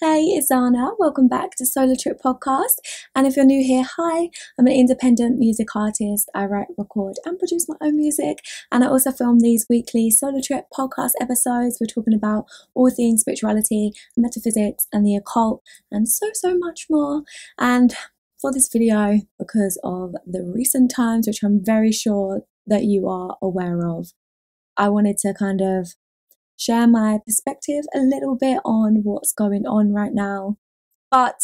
Hey, it's Xana. Welcome back to Solar Tripp Podcast. And if you're new here, hi, I'm an independent music artist. I write, record, and produce my own music. And I also film these weekly Solar Tripp Podcast episodes. We're talking about all things spirituality, metaphysics, and the occult, and so, so much more. And for this video, because of the recent times, which I'm very sure that you are aware of, I wanted to kind of share my perspective a little bit on what's going on right now. But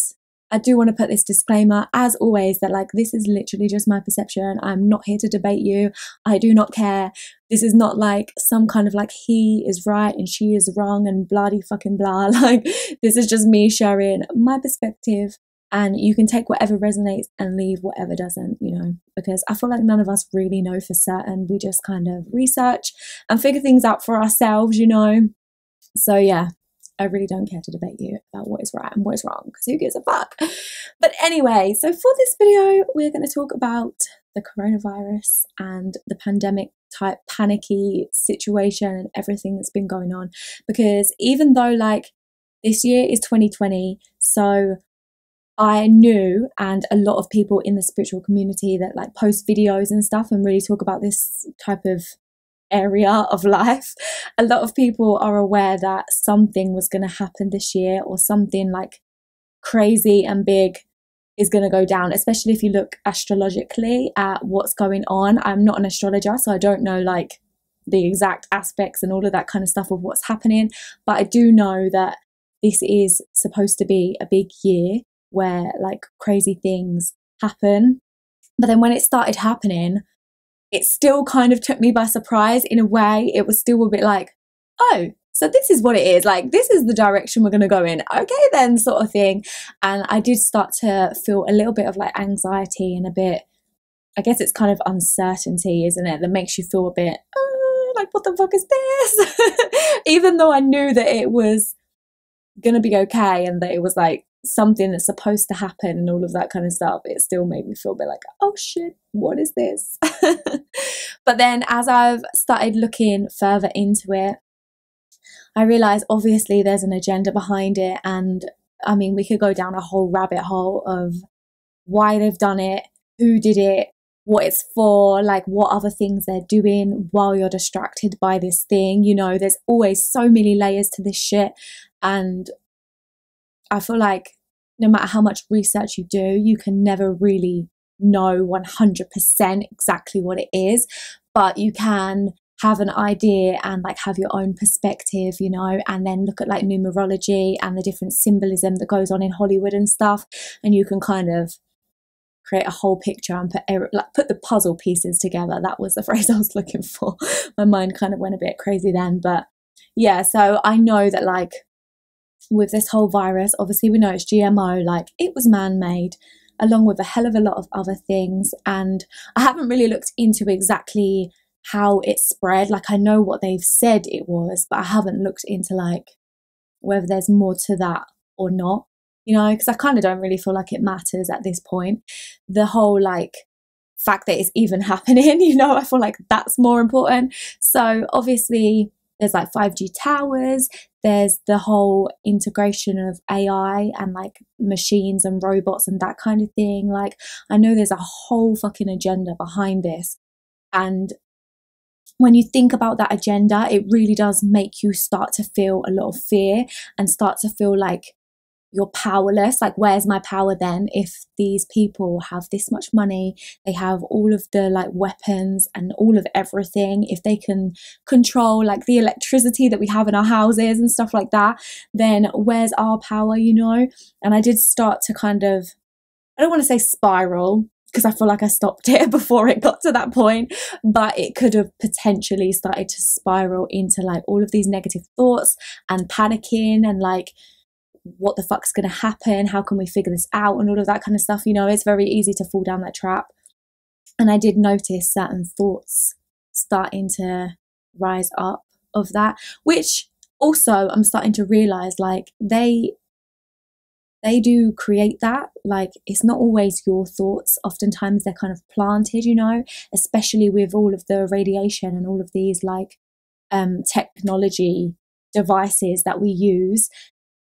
I do want to put this disclaimer, as always, that like this is literally just my perception. I'm not here to debate you. I do not care. This is not like some kind of like he is right and she is wrong and bloody fucking blah. Like this is just me sharing my perspective and you can take whatever resonates and leave whatever doesn't, you know, because I feel like none of us really know for certain. We just kind of research and figure things out for ourselves, you know. So, yeah, I really don't care to debate you about what is right and what is wrong because who gives a fuck? But anyway, so for this video, we're going to talk about the coronavirus and the pandemic type panicky situation and everything that's been going on. Because even though, like, this year is 2020, so I knew, and a lot of people in the spiritual community that like post videos and stuff and really talk about this type of area of life, a lot of people are aware that something was going to happen this year or something like crazy and big is going to go down, especially if you look astrologically at what's going on. I'm not an astrologer, so I don't know like the exact aspects and all of that kind of stuff of what's happening, but I do know that this is supposed to be a big year where like crazy things happen. But then when it started happening, it still kind of took me by surprise in a way. It was still a bit like, oh, so this is what it is. Like, this is the direction we're going to go in. Okay, then, sort of thing. And I did start to feel a little bit of like anxiety and a bit, I guess it's kind of uncertainty, isn't it? That makes you feel a bit, oh, like, what the fuck is this? Even though I knew that it was going to be okay and that it was like something that's supposed to happen and all of that kind of stuff, it still made me feel a bit like, oh shit, what is this? but then as I've started looking further into it, I realized obviously there's an agenda behind it. And I mean, we could go down a whole rabbit hole of why they've done it, who did it, what it's for, like what other things they're doing while you're distracted by this thing. You know, there's always so many layers to this shit. And I feel like no matter how much research you do, you can never really know 100% exactly what it is, but you can have an idea and like have your own perspective, you know, and then look at like numerology and the different symbolism that goes on in Hollywood and stuff, and you can kind of create a whole picture and put like put the puzzle pieces together. That was the phrase I was looking for. My mind kind of went a bit crazy then, but yeah. So I know that like with this whole virus, obviously we know it's GMO, like it was man made, along with a hell of a lot of other things. And I haven't really looked into exactly how it spread. Like I know what they've said it was, but I haven't looked into like whether there's more to that or not, you know, because I kind of don't really feel like it matters at this point. The whole like fact that it's even happening, you know, I feel like that's more important. So obviously, there's like 5G towers, there's the whole integration of AI and like machines and robots and that kind of thing. Like, I know there's a whole fucking agenda behind this. And when you think about that agenda, it really does make you start to feel a lot of fear and start to feel like you're powerless. Like, where's my power then if these people have this much money? They have all of the like weapons and all of everything. If they can control like the electricity that we have in our houses and stuff like that, then where's our power, you know? And I did start to kind of, I don't want to say spiral because I feel like I stopped it before it got to that point, but it could have potentially started to spiral into like all of these negative thoughts and panicking and like what the fuck's going to happen? How can we figure this out? And all of that kind of stuff. You know, it's very easy to fall down that trap. And I did notice certain thoughts starting to rise up of that, which also I'm starting to realize like they they do create that like it's not always your thoughts oftentimes they're kind of planted you know especially with all of the radiation and all of these like um technology devices that we use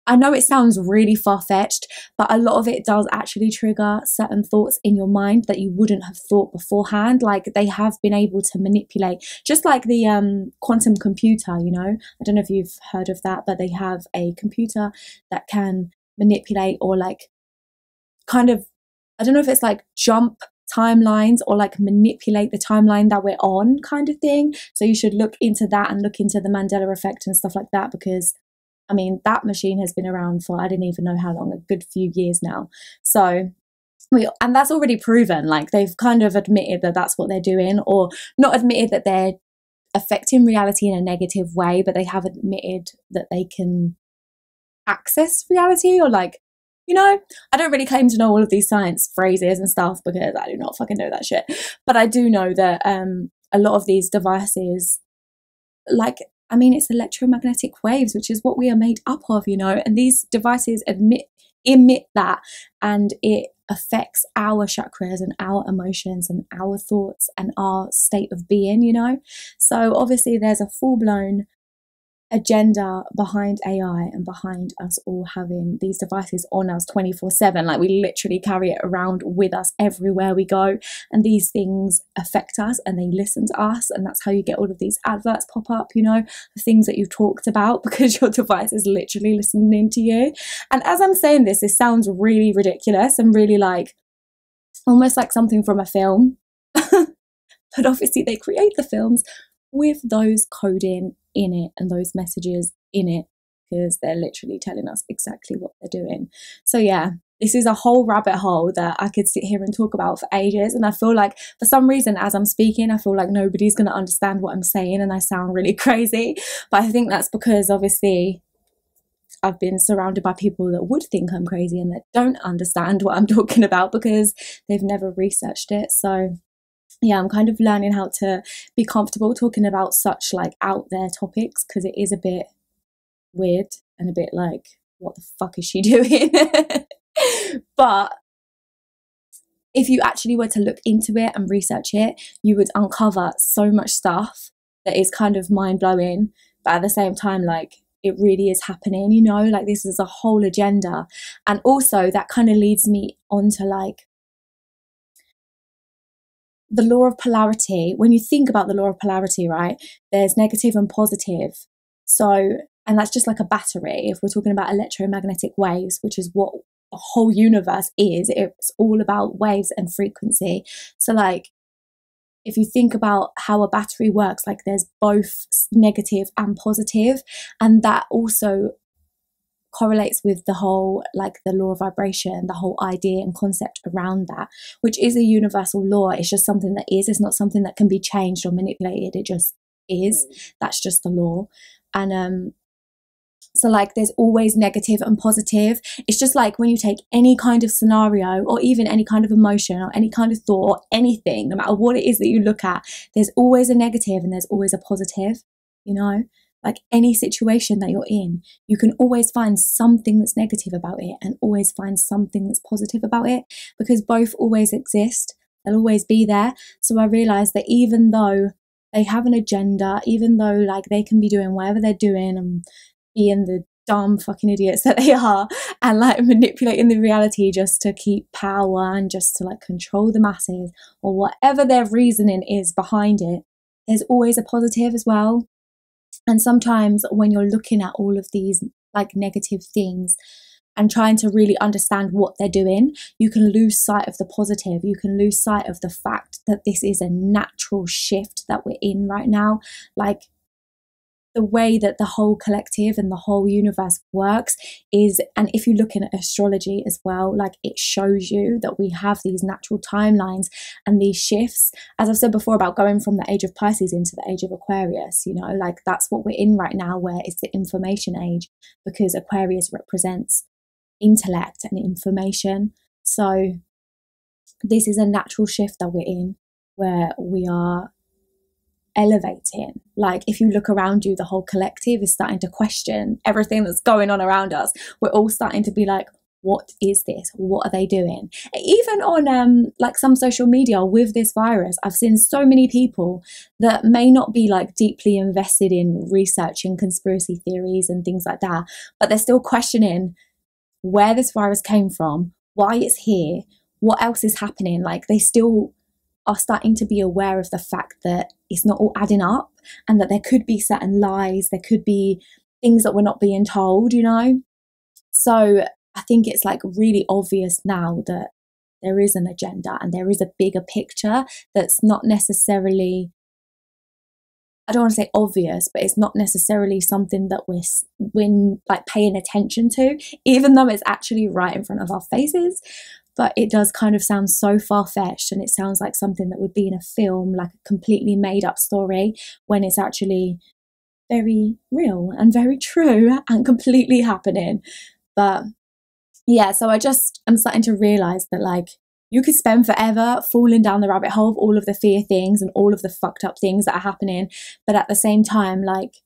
I know it sounds really far fetched, but a lot of it does actually trigger certain thoughts in your mind that you wouldn't have thought beforehand. Like they have been able to manipulate, just like the um, quantum computer, you know. I don't know if you've heard of that, but they have a computer that can manipulate or like kind of, I don't know if it's like jump timelines or like manipulate the timeline that we're on kind of thing. So you should look into that and look into the Mandela effect and stuff like that because I mean, that machine has been around for I didn't even know how long, a good few years now. So we, and that's already proven. Like they've kind of admitted that that's what they're doing, or not admitted that they're affecting reality in a negative way, but they have admitted that they can access reality or like you know, I don't really claim to know all of these science phrases and stuff because I do not fucking know that shit. But I do know that um, a lot of these devices, like I mean, it's electromagnetic waves, which is what we are made up of, you know, and these devices admit, emit that and it affects our chakras and our emotions and our thoughts and our state of being, you know. So obviously, there's a full blown agenda behind AI and behind us all having these devices on us 24 7. Like we literally carry it around with us everywhere we go. And these things affect us and they listen to us. And that's how you get all of these adverts pop up, you know, the things that you talked about because your device is literally listening to you. And as I'm saying this, this sounds really ridiculous and really like almost like something from a film. but obviously, they create the films with those coding in it and those messages in it because they're literally telling us exactly what they're doing. So, yeah, this is a whole rabbit hole that I could sit here and talk about for ages. And I feel like for some reason, as I'm speaking, I feel like nobody's going to understand what I'm saying and I sound really crazy. But I think that's because obviously I've been surrounded by people that would think I'm crazy and that don't understand what I'm talking about because they've never researched it. So yeah, I'm kind of learning how to be comfortable talking about such like out there topics because it is a bit weird and a bit like, what the fuck is she doing? but if you actually were to look into it and research it, you would uncover so much stuff that is kind of mind blowing. But at the same time, like, it really is happening, you know, like this is a whole agenda. And also, that kind of leads me on to like the law of polarity, when you think about the law of polarity, right, there's negative and positive. So, and that's just like a battery. If we're talking about electromagnetic waves, which is what the whole universe is, it's all about waves and frequency. So, like, if you think about how a battery works, like there's both negative and positive, and that also correlates with the whole like the law of vibration the whole idea and concept around that which is a universal law. It's just something that is. It's not something that can be changed or manipulated. It just is. That's just the law. And um so like there's always negative and positive. It's just like when you take any kind of scenario or even any kind of emotion or any kind of thought or anything no matter what it is that you look at there's always a negative and there's always a positive you know like any situation that you're in, you can always find something that's negative about it and always find something that's positive about it because both always exist. They'll always be there. So I realized that even though they have an agenda, even though like they can be doing whatever they're doing and being the dumb fucking idiots that they are and like manipulating the reality just to keep power and just to like control the masses or whatever their reasoning is behind it, there's always a positive as well. And sometimes when you're looking at all of these like negative things and trying to really understand what they're doing, you can lose sight of the positive. You can lose sight of the fact that this is a natural shift that we're in right now. Like the way that the whole collective and the whole universe works is and if you look at astrology as well like it shows you that we have these natural timelines and these shifts. As i've said before about going from the age of pisces into the age of aquarius you know like that's what we're in right now where it's the information age because aquarius represents intellect and information. So this is a natural shift that we're in where we are elevating. Like, if you look around you, the whole collective is starting to question everything that's going on around us. We're all starting to be like, what is this? What are they doing? Even on um, like some social media with this virus, I've seen so many people that may not be like deeply invested in researching conspiracy theories and things like that, but they're still questioning where this virus came from, why it's here, what else is happening. Like they still are starting to be aware of the fact that it's not all adding up and that there could be certain lies, there could be things that we're not being told, you know? So I think it's like really obvious now that there is an agenda and there is a bigger picture that's not necessarily I don't want to say obvious, but it's not necessarily something that we're when like paying attention to, even though it's actually right in front of our faces. But it does kind of sound so far fetched, and it sounds like something that would be in a film, like a completely made up story, when it's actually very real and very true and completely happening. But yeah, so I just I'm starting to realize that like you could spend forever falling down the rabbit hole of all of the fear things and all of the fucked up things that are happening, but at the same time, like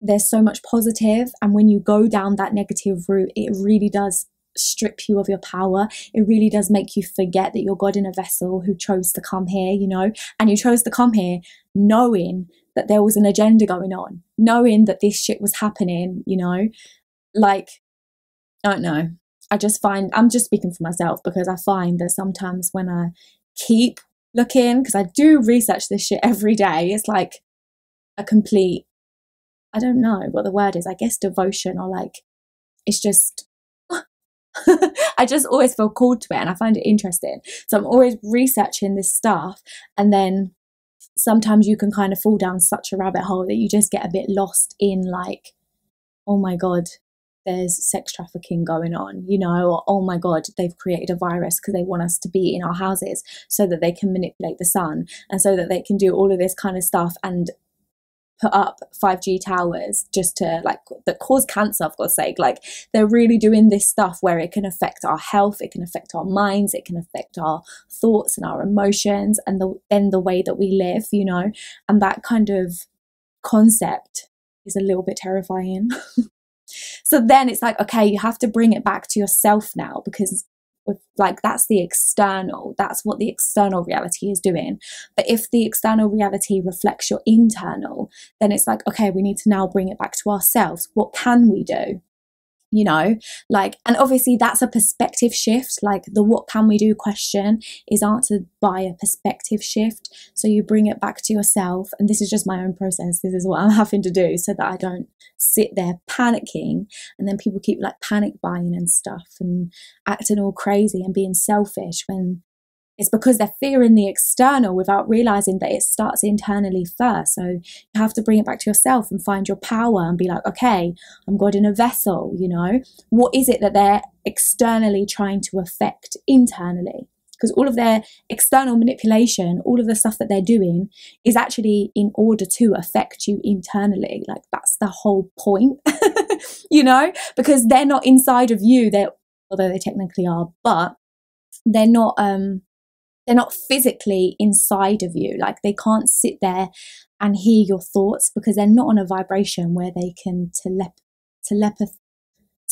there's so much positive, and when you go down that negative route, it really does strip you of your power. It really does make you forget that you're God in a vessel who chose to come here, you know, and you chose to come here knowing that there was an agenda going on, knowing that this shit was happening, you know, like, I don't know. I just find, I'm just speaking for myself because I find that sometimes when I keep looking, because I do research this shit every day, it's like a complete, I don't know what the word is, I guess devotion or like, it's just, I just always feel called to it and I find it interesting. So I'm always researching this stuff and then sometimes you can kind of fall down such a rabbit hole that you just get a bit lost in like, oh my God, there's sex trafficking going on, you know, or oh my God, they've created a virus because they want us to be in our houses so that they can manipulate the sun and so that they can do all of this kind of stuff and put up 5G towers just to like that cause cancer, for God's sake. Like they're really doing this stuff where it can affect our health, it can affect our minds, it can affect our thoughts and our emotions and the then the way that we live, you know, and that kind of concept is a little bit terrifying. so then it's like, okay, you have to bring it back to yourself now because like that's the external that's what the external reality is doing. But if the external reality reflects your internal then it's like okay we need to now bring it back to ourselves. What can we do you know like and obviously that's a perspective shift like the what can we do question is answered by a perspective shift. So you bring it back to yourself and this is just my own process this is what i'm having to do so that i don't sit there panicking and then people keep like panic buying and stuff and acting all crazy and being selfish when it's because they're fearing the external without realizing that it starts internally first. So you have to bring it back to yourself and find your power and be like, okay, I'm God in a vessel, you know? What is it that they're externally trying to affect internally? Because all of their external manipulation, all of the stuff that they're doing is actually in order to affect you internally. Like that's the whole point, you know? Because they're not inside of you. They're, although they technically are, but they're not um they're not physically inside of you. Like they can't sit there and hear your thoughts because they're not on a vibration where they can telep- telepath-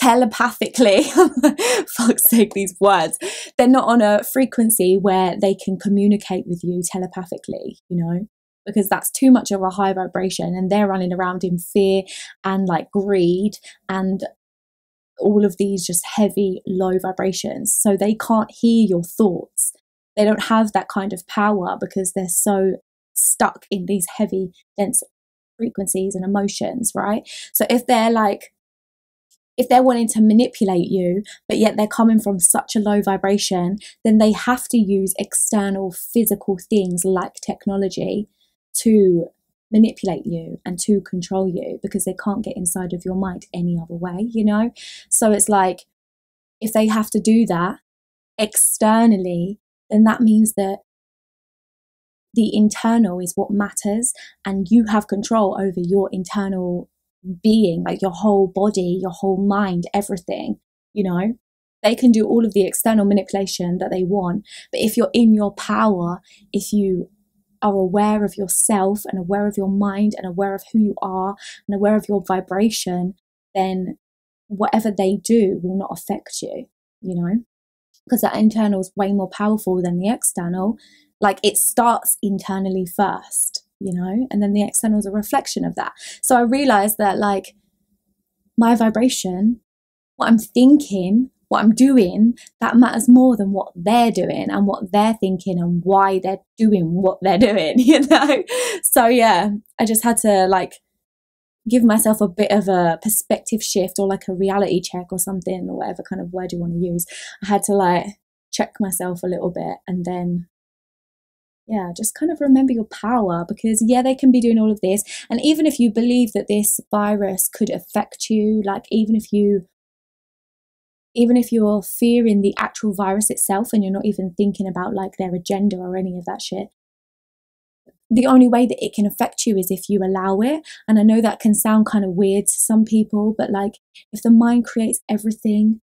telepathically, fuck's sake, these words, they're not on a frequency where they can communicate with you telepathically, you know? Because that's too much of a high vibration and they're running around in fear and like greed and all of these just heavy low vibrations. So they can't hear your thoughts they don't have that kind of power because they're so stuck in these heavy, dense frequencies and emotions, right? So if they're like, if they're wanting to manipulate you, but yet they're coming from such a low vibration, then they have to use external physical things like technology to manipulate you and to control you because they can't get inside of your mind any other way, you know? So it's like if they have to do that externally, then that means that the internal is what matters and you have control over your internal being, like your whole body, your whole mind, everything, you know. They can do all of the external manipulation that they want, but if you're in your power, if you are aware of yourself and aware of your mind and aware of who you are and aware of your vibration, then whatever they do will not affect you you know, because that internal is way more powerful than the external. Like it starts internally first, you know, and then the external is a reflection of that. So I realized that like my vibration, what I'm thinking, what I'm doing, that matters more than what they're doing and what they're thinking and why they're doing what they're doing, you know? So yeah, I just had to like give myself a bit of a perspective shift or like a reality check or something or whatever kind of word you want to use. I had to like check myself a little bit and then yeah, just kind of remember your power because, yeah, they can be doing all of this. And even if you believe that this virus could affect you, like, even if you even if you're fearing the actual virus itself and you're not even thinking about like their agenda or any of that shit, the only way that it can affect you is if you allow it. And I know that can sound kind of weird to some people, but like if the mind creates everything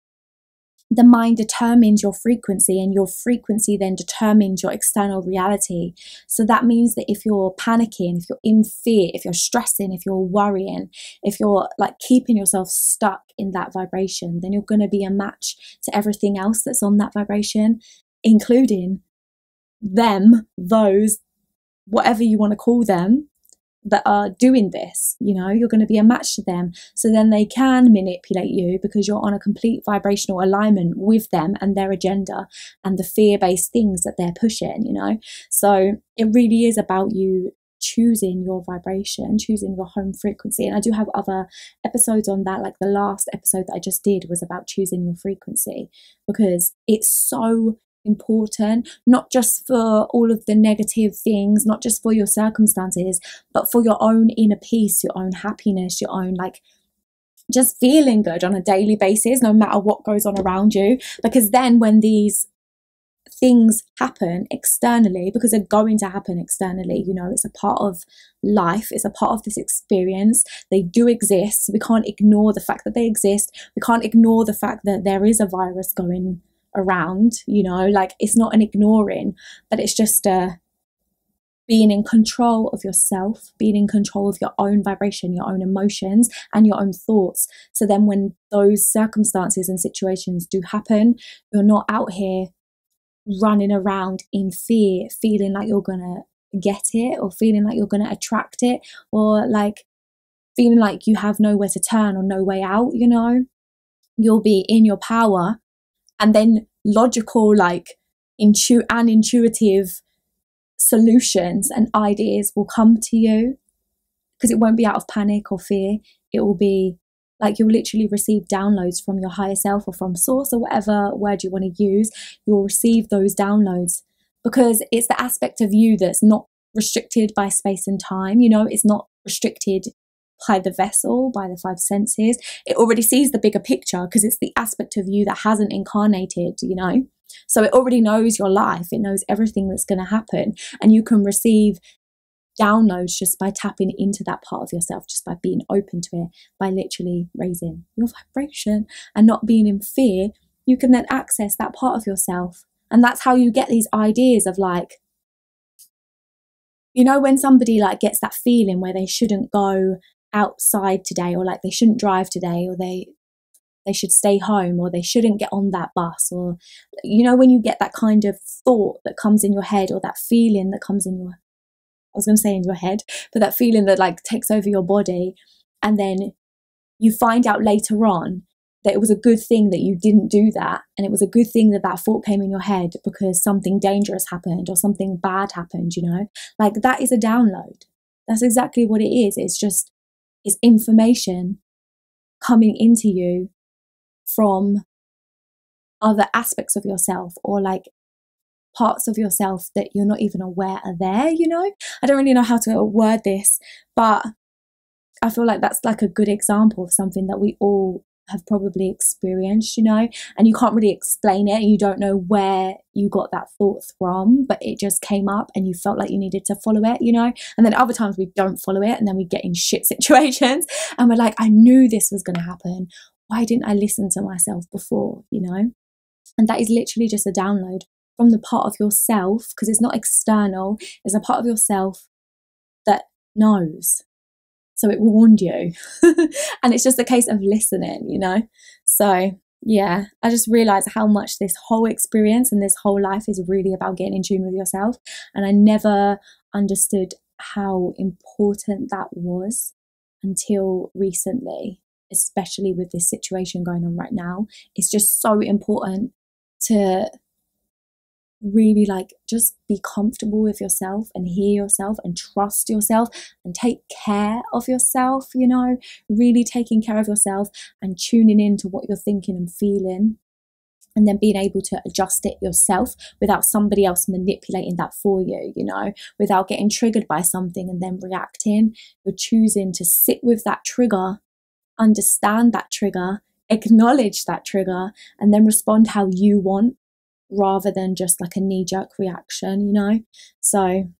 the mind determines your frequency and your frequency then determines your external reality. So that means that if you're panicking, if you're in fear, if you're stressing, if you're worrying, if you're like keeping yourself stuck in that vibration, then you're going to be a match to everything else that's on that vibration, including them, those, whatever you want to call them, that are doing this you know you're going to be a match to them. So then they can manipulate you because you're on a complete vibrational alignment with them and their agenda and the fear-based things that they're pushing you know? So it really is about you choosing your vibration choosing your home frequency. And i do have other episodes on that like the last episode that i just did was about choosing your frequency because it's so important, not just for all of the negative things, not just for your circumstances, but for your own inner peace, your own happiness, your own like just feeling good on a daily basis, no matter what goes on around you. Because then when these things happen externally, because they're going to happen externally, you know, it's a part of life, it's a part of this experience. They do exist. We can't ignore the fact that they exist. We can't ignore the fact that there is a virus going around, you know, like it's not an ignoring, but it's just a being in control of yourself, being in control of your own vibration, your own emotions, and your own thoughts. So then, when those circumstances and situations do happen, you're not out here running around in fear, feeling like you're gonna get it, or feeling like you're gonna attract it, or like feeling like you have nowhere to turn or no way out, you know? You'll be in your power and then logical like intu and intuitive solutions and ideas will come to you. Because it won't be out of panic or fear. It will be like you'll literally receive downloads from your higher self or from source or whatever word you want to use. You'll receive those downloads because it's the aspect of you that's not restricted by space and time you know? It's not restricted by the vessel, by the five senses, it already sees the bigger picture because it's the aspect of you that hasn't incarnated, you know? So it already knows your life, it knows everything that's going to happen, and you can receive downloads just by tapping into that part of yourself, just by being open to it, by literally raising your vibration and not being in fear. You can then access that part of yourself. And that's how you get these ideas of like, you know, when somebody like gets that feeling where they shouldn't go outside today or like they shouldn't drive today or they they should stay home or they shouldn't get on that bus or you know when you get that kind of thought that comes in your head or that feeling that comes in your I was going to say in your head but that feeling that like takes over your body and then you find out later on that it was a good thing that you didn't do that and it was a good thing that that thought came in your head because something dangerous happened or something bad happened you know? Like that is a download. That's exactly what it is. It's just is information coming into you from other aspects of yourself or like parts of yourself that you're not even aware are there, you know? I don't really know how to word this, but I feel like that's like a good example of something that we all have probably experienced, you know, and you can't really explain it. You don't know where you got that thought from, but it just came up and you felt like you needed to follow it, you know. And then other times we don't follow it and then we get in shit situations and we're like, I knew this was going to happen. Why didn't I listen to myself before, you know? And that is literally just a download from the part of yourself because it's not external, it's a part of yourself that knows so it warned you. and it's just a case of listening, you know? So yeah, I just realized how much this whole experience and this whole life is really about getting in tune with yourself. And I never understood how important that was until recently, especially with this situation going on right now. It's just so important to really like just be comfortable with yourself and hear yourself and trust yourself and take care of yourself, you know, really taking care of yourself and tuning in to what you're thinking and feeling. And then being able to adjust it yourself without somebody else manipulating that for you, you know, without getting triggered by something and then reacting. You're choosing to sit with that trigger, understand that trigger, acknowledge that trigger, and then respond how you want rather than just like a knee jerk reaction, you know? So,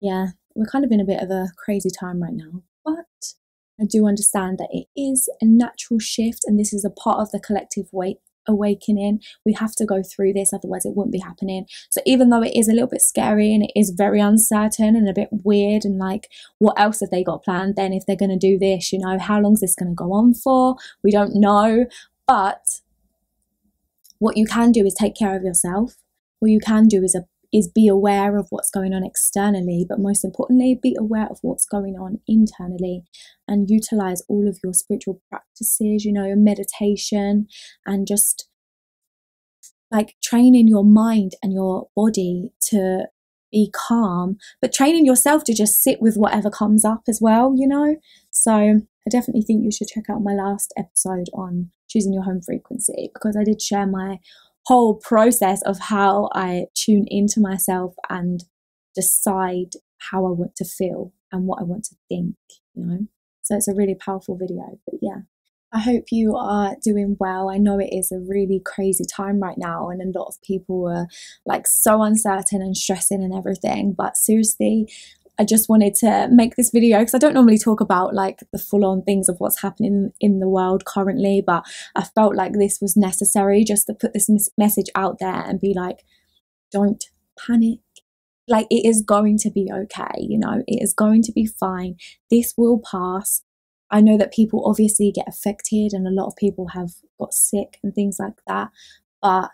yeah, we're kind of in a bit of a crazy time right now, but I do understand that it is a natural shift and this is a part of the collective weight awakening. We have to go through this, otherwise, it wouldn't be happening. So, even though it is a little bit scary and it is very uncertain and a bit weird, and like, what else have they got planned then if they're going to do this? You know, how long is this going to go on for? We don't know. But what you can do is take care of yourself. What you can do is a, is be aware of what's going on externally, but most importantly, be aware of what's going on internally and utilize all of your spiritual practices, you know, meditation and just like training your mind and your body to be calm, but training yourself to just sit with whatever comes up as well, you know? So I definitely think you should check out my last episode on choosing your home frequency because I did share my whole process of how I tune into myself and decide how I want to feel and what I want to think, you know. So it's a really powerful video. But yeah, I hope you are doing well. I know it is a really crazy time right now, and a lot of people are like so uncertain and stressing and everything. But seriously, I just wanted to make this video because I don't normally talk about like the full on things of what's happening in the world currently, but I felt like this was necessary just to put this message out there and be like, don't panic. Like, it is going to be okay, you know, it is going to be fine. This will pass. I know that people obviously get affected and a lot of people have got sick and things like that, but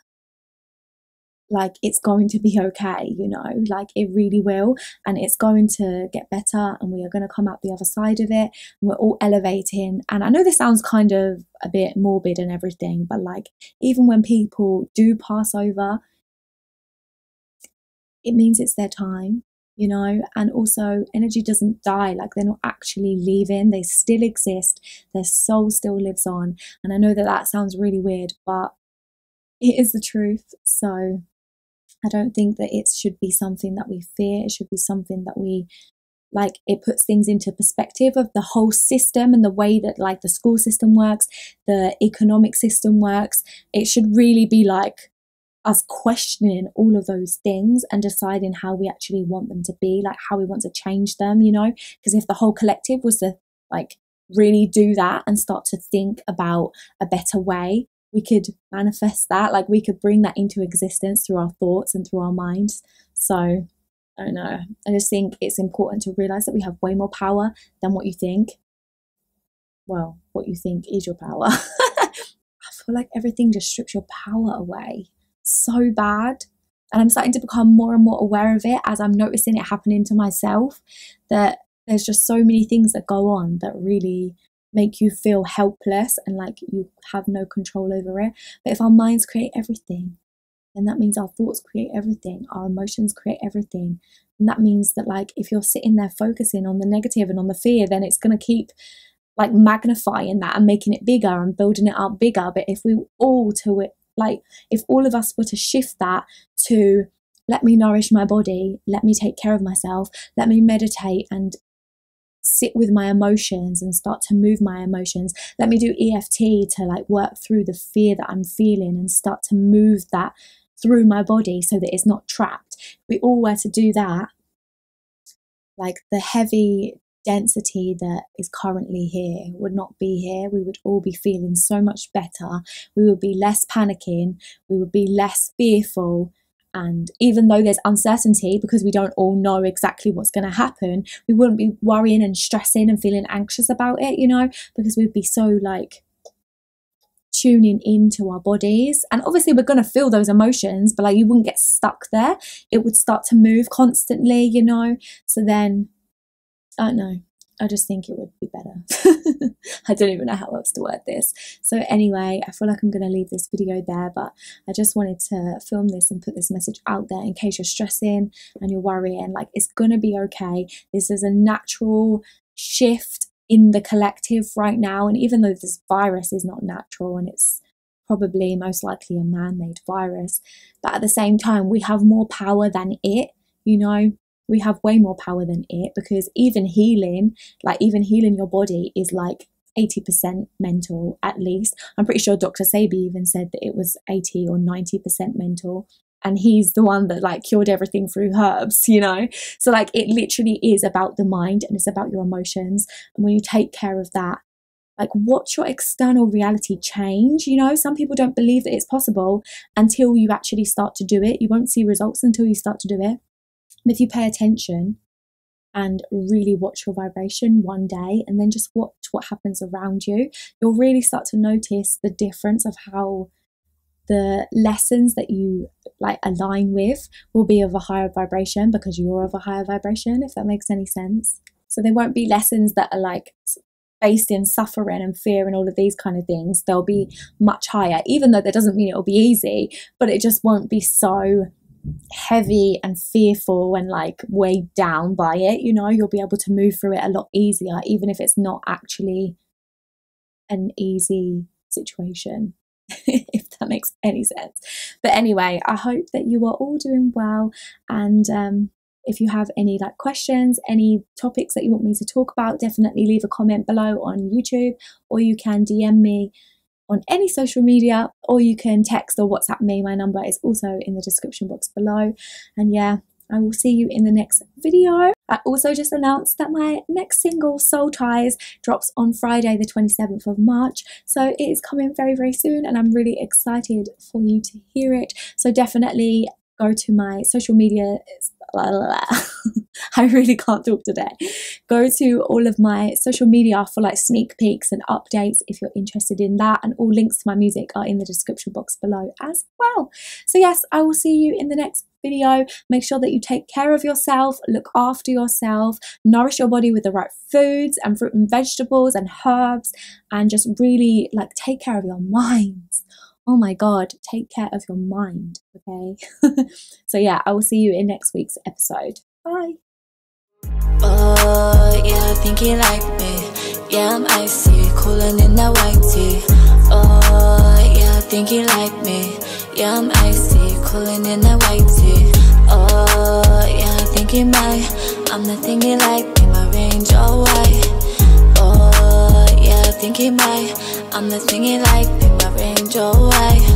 like it's going to be okay, you know, like it really will. And it's going to get better and we are going to come out the other side of it. We're all elevating. And I know this sounds kind of a bit morbid and everything, but like even when people do pass over, it means it's their time you know and also energy doesn't die like they're not actually leaving they still exist their soul still lives on and i know that that sounds really weird but it is the truth so I don't think that it should be something that we fear. It should be something that we like it puts things into perspective of the whole system and the way that like the school system works, the economic system works. It should really be like us questioning all of those things and deciding how we actually want them to be, like how we want to change them, you know? Because if the whole collective was to like really do that and start to think about a better way, we could manifest that, like we could bring that into existence through our thoughts and through our minds. So I don't know. I just think it's important to realize that we have way more power than what you think. Well, what you think is your power. I feel like everything just strips your power away so bad. And I'm starting to become more and more aware of it as I'm noticing it happening to myself. That there's just so many things that go on that really make you feel helpless and like you have no control over it. But if our minds create everything, then that means our thoughts create everything, our emotions create everything. And that means that, like, if you're sitting there focusing on the negative and on the fear, then it's going to keep like magnifying that and making it bigger and building it up bigger. But if we all to it, like, if all of us were to shift that to let me nourish my body, let me take care of myself, let me meditate and sit with my emotions and start to move my emotions. Let me do EFT to like work through the fear that I'm feeling and start to move that through my body so that it's not trapped. we all were to do that, like the heavy density that is currently here would not be here. We would all be feeling so much better. We would be less panicking. We would be less fearful. And even though there's uncertainty because we don't all know exactly what's going to happen, we wouldn't be worrying and stressing and feeling anxious about it, you know, because we'd be so like tuning into our bodies. And obviously, we're going to feel those emotions, but like you wouldn't get stuck there. It would start to move constantly, you know? So then, I don't know. I just think it would be better. I don't even know how else to word this. So, anyway, I feel like I'm going to leave this video there, but I just wanted to film this and put this message out there in case you're stressing and you're worrying. Like, it's going to be okay. This is a natural shift in the collective right now. And even though this virus is not natural and it's probably most likely a man made virus, but at the same time, we have more power than it, you know. We have way more power than it because even healing, like even healing your body, is like 80% mental at least. I'm pretty sure Dr. Sebi even said that it was 80 or 90% mental and he's the one that like cured everything through herbs, you know? So like it literally is about the mind and it's about your emotions. And when you take care of that, like watch your external reality change. You know, some people don't believe that it's possible until you actually start to do it. You won't see results until you start to do it. And if you pay attention and really watch your vibration one day and then just watch what happens around you, you'll really start to notice the difference of how the lessons that you like align with will be of a higher vibration because you're of a higher vibration, if that makes any sense. So they won't be lessons that are like based in suffering and fear and all of these kind of things. They'll be much higher, even though that doesn't mean it'll be easy, but it just won't be so heavy and fearful and like weighed down by it. You know, you'll be able to move through it a lot easier, even if it's not actually an easy situation. if that makes any sense. But anyway, I hope that you are all doing well. And um, if you have any like questions, any topics that you want me to talk about, definitely leave a comment below on YouTube or you can DM me on any social media or you can text or WhatsApp me. My number is also in the description box below. And yeah, I will see you in the next video. I also just announced that my next single, Soul Ties, drops on Friday, the 27th of March. So it is coming very, very soon, and I'm really excited for you to hear it. So definitely go to my social media. I really can't talk today. Go to all of my social media for like sneak peeks and updates if you're interested in that. And all links to my music are in the description box below as well. So, yes, I will see you in the next video. Make sure that you take care of yourself, look after yourself, nourish your body with the right foods and fruit and vegetables and herbs, and just really like take care of your minds oh my god, take care of your mind, okay? so, yeah, I will see you in next week's episode. Bye. Oh, yeah, I think like me. Yeah, I'm icy, cooling in white tee. Oh, yeah, I think like me. Yeah, I'm icy, cooling in white tee. Oh, yeah, I think might. I'm the thing like me, my range all white. Oh, yeah, I think might. I'm the thing like me, my range all white.